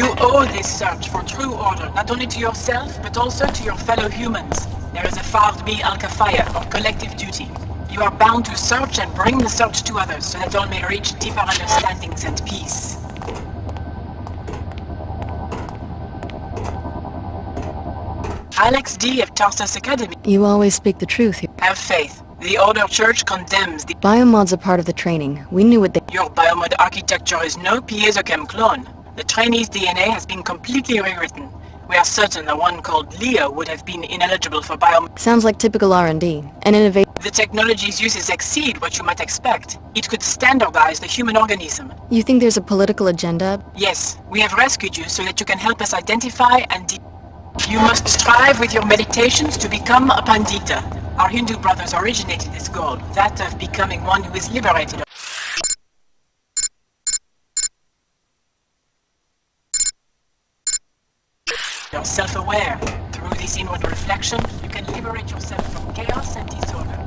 You owe this search for true order, not only to yourself, but also to your fellow humans. There is a Fard bi al-Kafaya, or collective duty. You are bound to search and bring the search to others, so that all may reach deeper understandings and peace. Alex D. of Tarsus Academy. You always speak the truth here. Have faith. The Order Church condemns the... Biomod's a part of the training. We knew what they... Your biomod architecture is no piezochem clone. The Chinese DNA has been completely rewritten. We are certain the one called Leo would have been ineligible for biom... Sounds like typical R&D. An innovation... The technology's uses exceed what you might expect. It could standardize the human organism. You think there's a political agenda? Yes, we have rescued you so that you can help us identify and de You must strive with your meditations to become a Pandita. Our Hindu brothers originated this goal, that of becoming one who is liberated. Self-aware. Through this inward reflection, you can liberate yourself from chaos and disorder.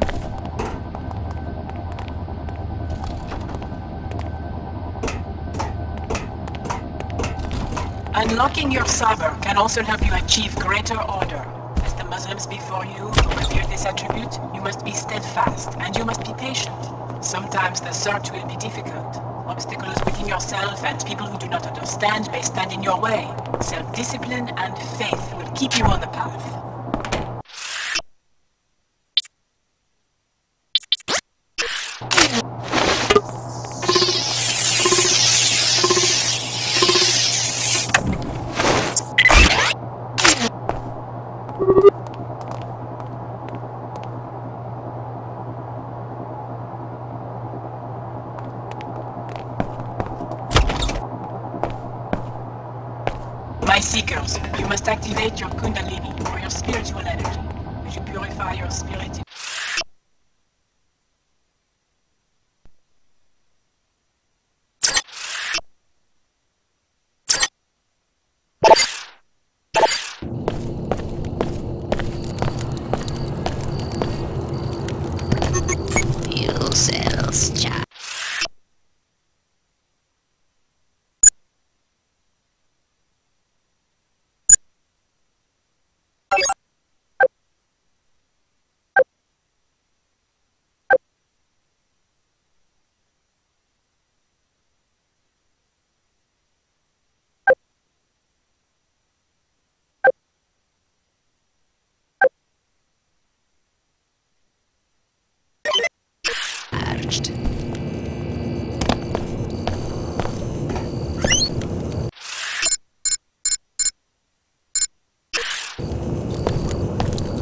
Unlocking your sabr can also help you achieve greater order. As the Muslims before you who revered this attribute, you must be steadfast and you must be patient. Sometimes the search will be difficult. Obstacles within yourself and people who do not understand may stand in your way. Self-discipline and faith will keep you on the path.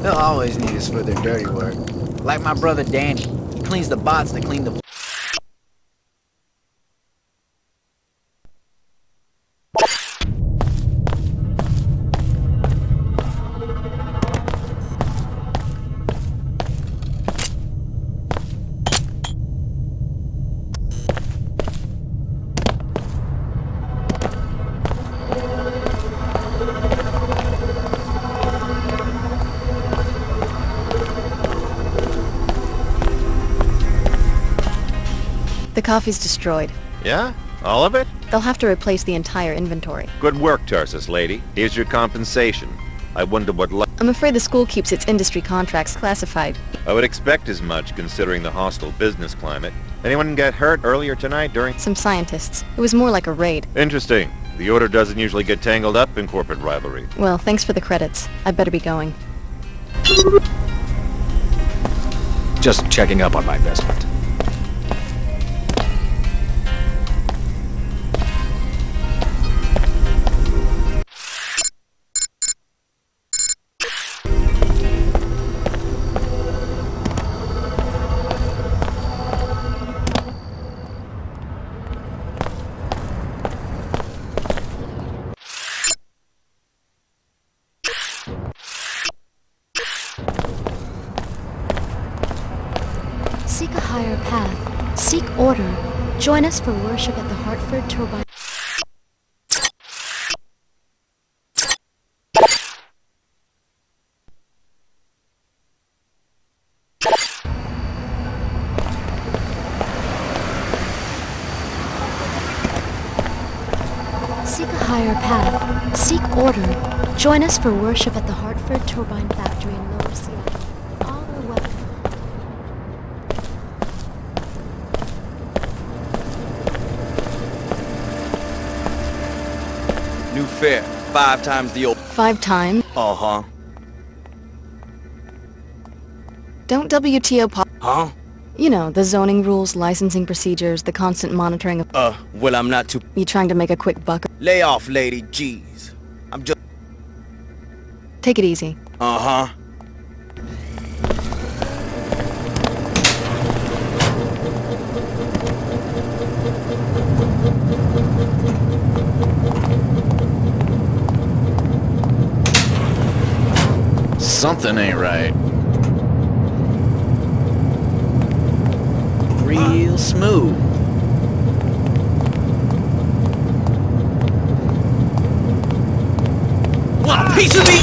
They'll always need us for their dirty work. Like my brother Danny. He cleans the bots that clean the... The coffee's destroyed. Yeah? All of it? They'll have to replace the entire inventory. Good work, Tarsus lady. Here's your compensation. I wonder what lu- I'm afraid the school keeps its industry contracts classified. I would expect as much considering the hostile business climate. Anyone get hurt earlier tonight during... Some scientists. It was more like a raid. Interesting. The Order doesn't usually get tangled up in corporate rivalry. Well, thanks for the credits. I'd better be going. Just checking up on my investment. Join us for worship at the Hartford Turbine. Seek a higher path. Seek order. Join us for worship at the Hartford Turbine Factory in Lower Seattle. All are welcome. Fare, five times the old. Five times. Uh huh. Don't WTO pop. Huh? You know, the zoning rules, licensing procedures, the constant monitoring of... Uh, well, I'm not too. You trying to make a quick buck? Lay off, lady. Jeez. I'm just. Take it easy. Uh Something ain't right. Real smooth. Want a piece of me?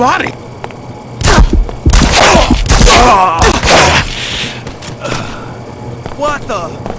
Body! What the?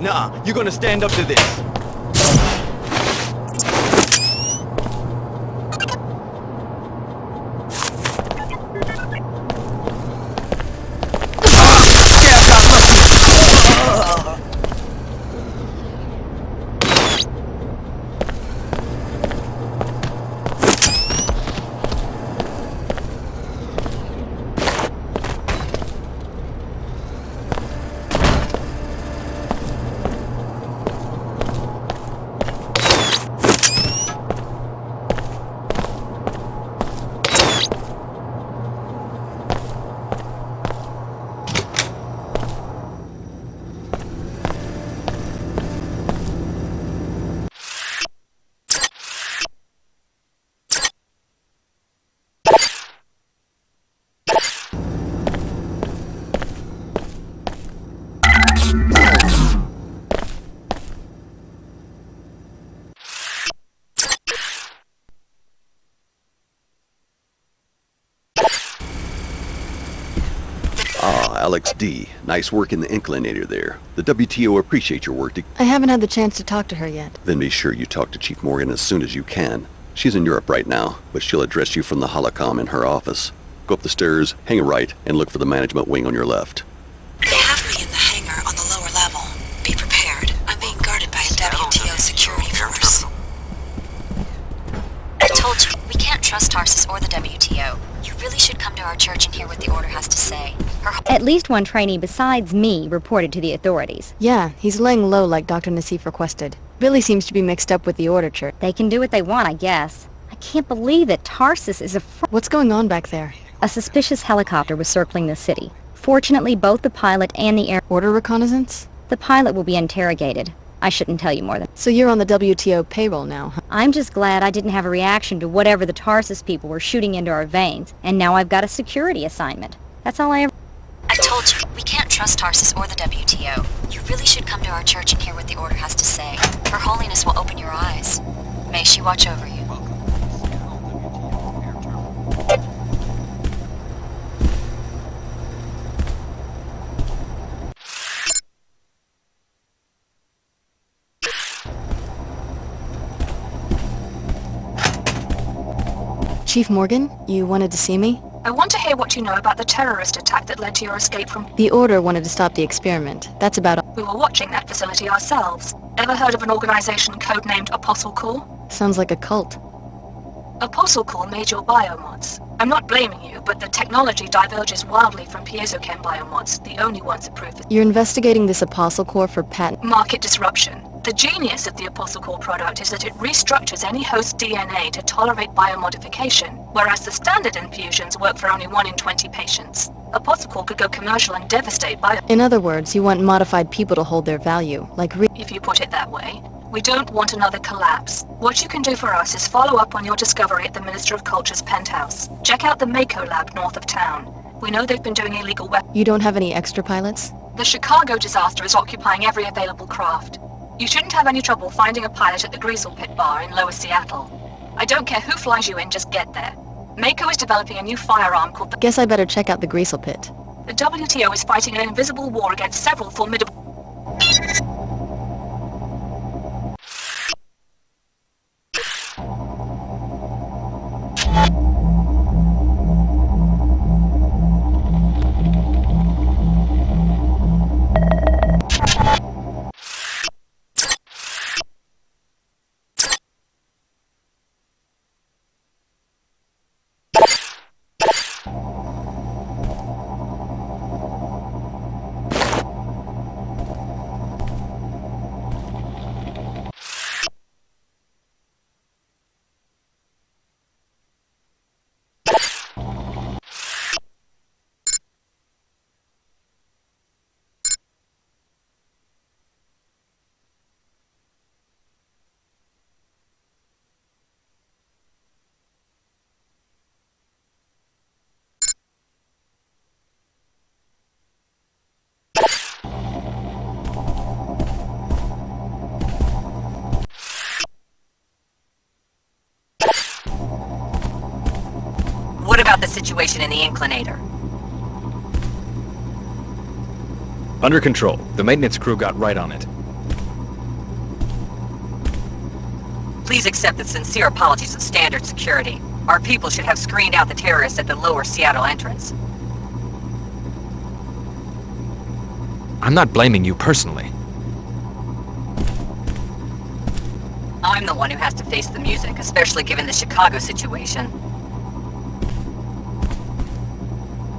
Nah, you're gonna stand up to this. Ah, Alex D. Nice work in the Inclinator there. The WTO appreciate your work. To... I haven't had the chance to talk to her yet. Then be sure you talk to Chief Morgan as soon as you can. She's in Europe right now, but she'll address you from the holocom in her office. Go up the stairs, hang a right, and look for the management wing on your left. They have me in the hangar on the lower level. Be prepared. I'm being guarded by a WTO security force. I told you, we can't trust Tarsus or the WTO. You really should come to our church and hear what the Order has to say. At least one trainee besides me reported to the authorities. Yeah, he's laying low like Dr. Nassif requested. Billie seems to be mixed up with the Order Church. They can do what they want, I guess. I can't believe that Tarsus is a fr- What's going on back there? A suspicious helicopter was circling the city. Fortunately, both the pilot and the air... Order reconnaissance? The pilot will be interrogated. I shouldn't tell you more than... So you're on the WTO payroll now, huh? I'm just glad I didn't have a reaction to whatever the Tarsus people were shooting into our veins, and now I've got a security assignment. That's all I ever... I told you, we can't trust Tarsus or the WTO. You really should come to our church and hear what the Order has to say. Her Holiness will open your eyes. May she watch over you. Chief Morgan, you wanted to see me? I want to hear what you know about the terrorist attack that led to your escape from... The Order wanted to stop the experiment. That's about all. We were watching that facility ourselves. Ever heard of an organization codenamed ApostleCorp? Sounds like a cult. ApostleCorp made your biomods. I'm not blaming you, but the technology diverges wildly from piezochem biomods, the only ones approved for You're investigating this ApostleCorp for patent... market disruption. The genius of the ApostleCorp product is that it restructures any host DNA to tolerate biomodification, whereas the standard infusions work for only 1 in 20 patients. ApostleCorp could go commercial and devastate bio... In other words, you want modified people to hold their value, like re- If you put it that way. We don't want another collapse. What you can do for us is follow up on your discovery at the Minister of Culture's penthouse. Check out the Mako lab north of town. We know they've been doing illegal weapons. You don't have any extra pilots? The Chicago disaster is occupying every available craft. You shouldn't have any trouble finding a pilot at the Greasel Pit Bar in Lower Seattle. I don't care who flies you in, just get there. Mako is developing a new firearm called the... Guess I better check out the Greasel Pit. The WTO is fighting an invisible war against several formidable... Under control. The maintenance crew got right on it. Please accept the sincere apologies of standard security. Our people should have screened out the terrorists at the lower Seattle entrance. I'm not blaming you personally. I'm the one who has to face the music, especially given the Chicago situation.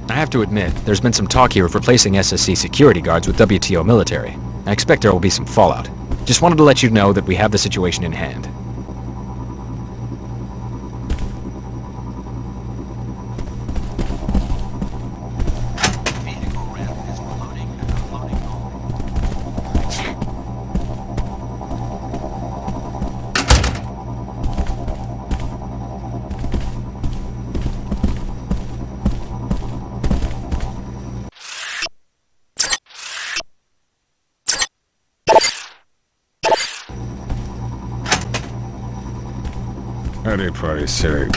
I have to admit, there's been some talk here of replacing SSC security guards with WTO military. I expect there will be some fallout. Just wanted to let you know that we have the situation in hand. Party,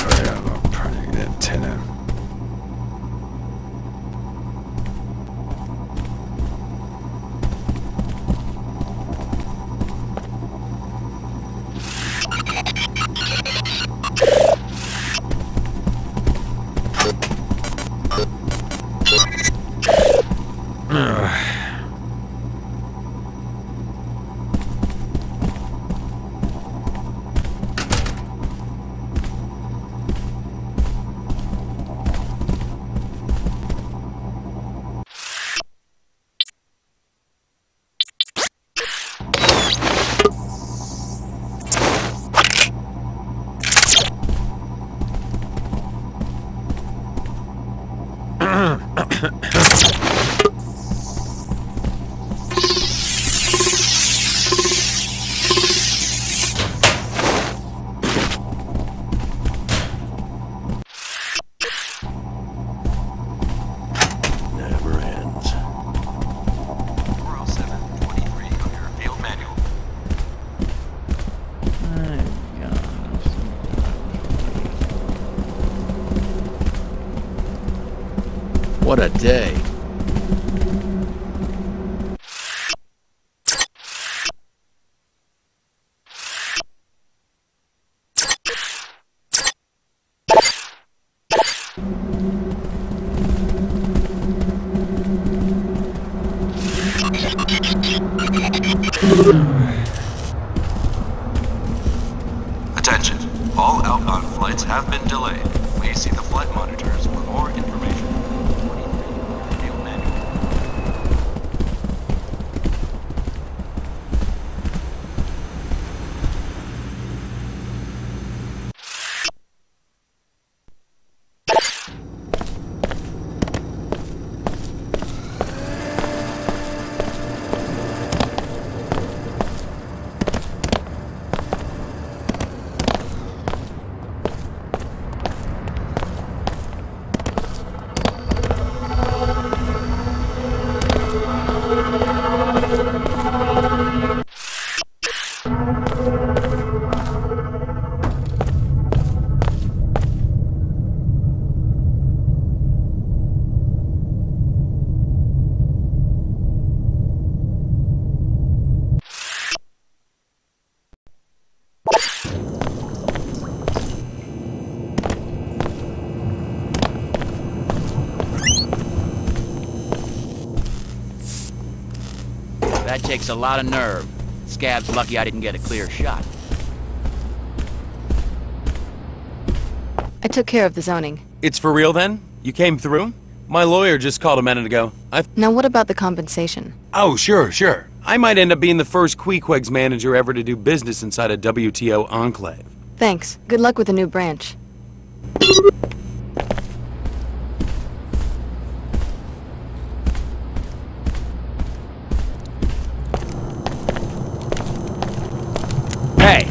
What a day. Takes a lot of nerve. Scab's lucky I didn't get a clear shot. I took care of the zoning. It's for real then? You came through? My lawyer just called a minute ago. I Now what about the compensation? Oh, sure, sure. I might end up being the first Queequeg's manager ever to do business inside a WTO enclave. Thanks. Good luck with the new branch. Hey!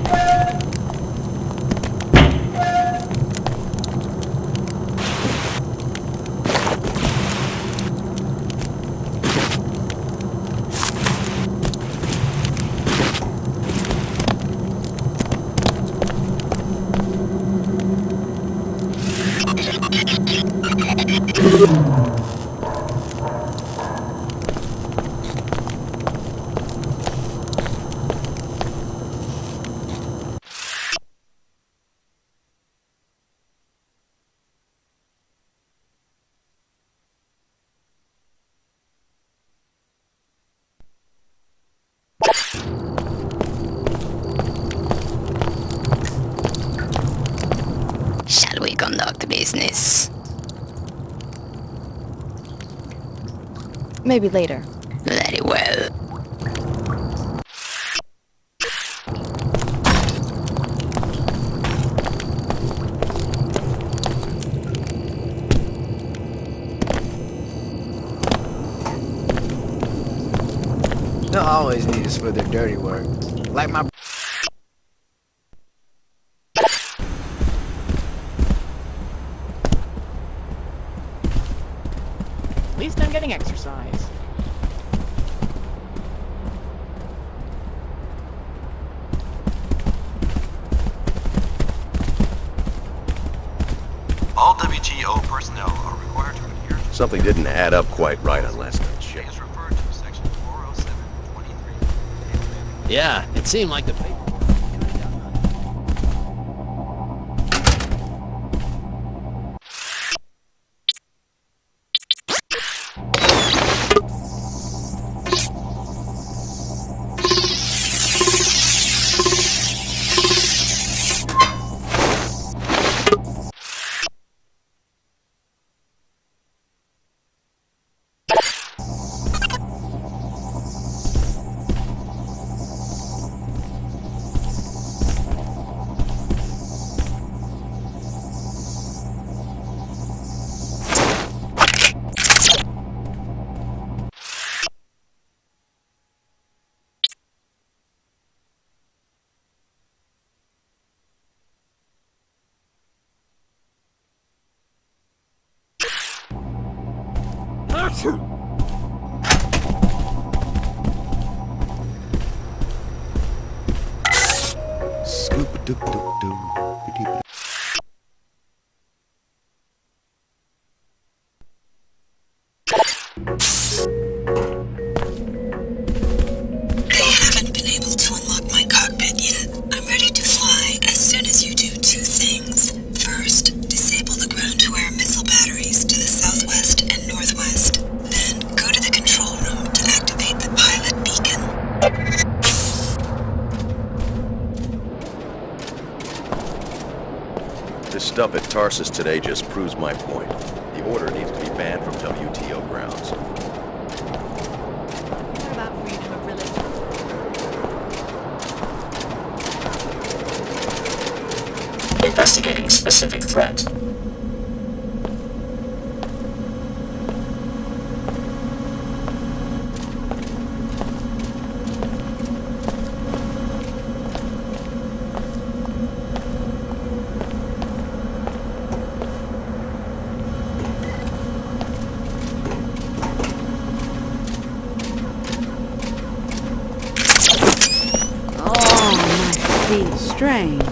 Shall we conduct business? Maybe later. Very well. They'll always need us for their dirty work. Like my At least I'm getting exercise. All WTO personnel are required to adhere to Something didn't add up quite right on last night's ship. Please refer to section 40723. Yeah, it seemed like the paper. Scoop-a-doop-doop-doo. This stuff at Tarsus today just proves my point. The order needs to be banned from WTO grounds. What about freedom of religion? Investigating specific threat. Oh, my feet. Strange.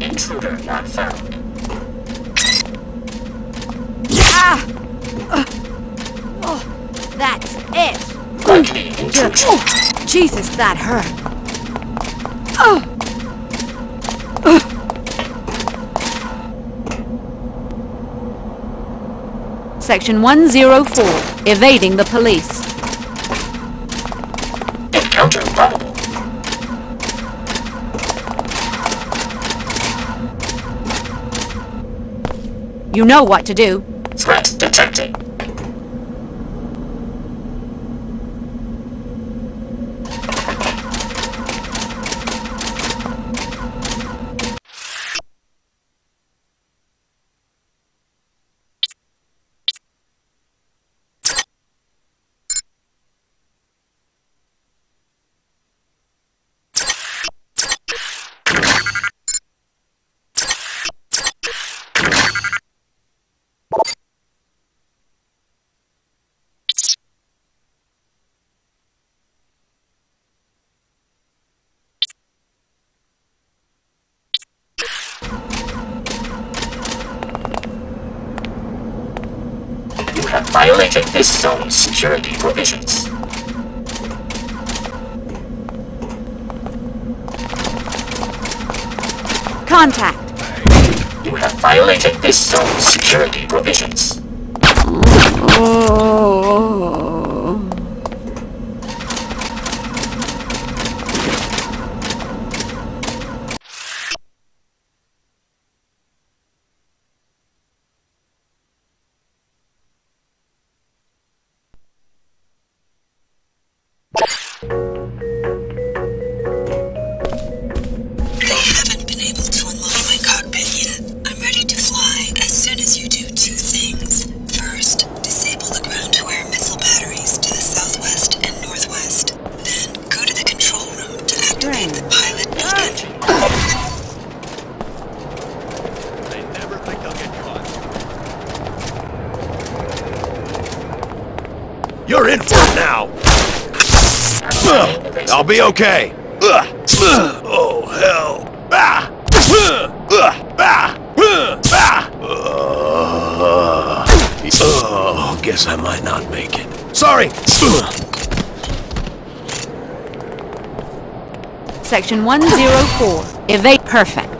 Intruder not found. Ah! Oh, that's it. Likely intrusion. Oh, Jesus, that hurt. Oh. Section 104, evading the police. Encounter probable. You know what to do. Threat Violated this zone's security provisions. Contact. You have violated this zone's security provisions. Oh. Guess I might not make it. Sorry! Section 104, evade perfect.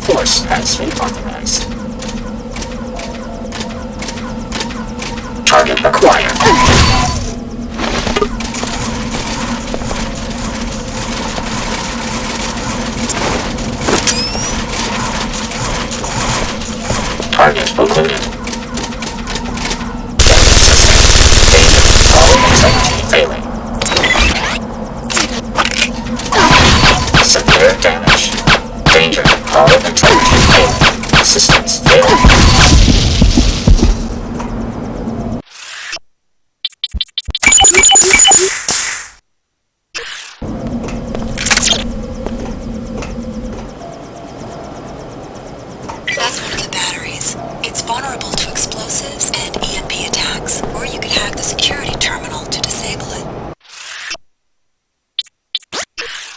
Force has been authorized. Target acquired.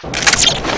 That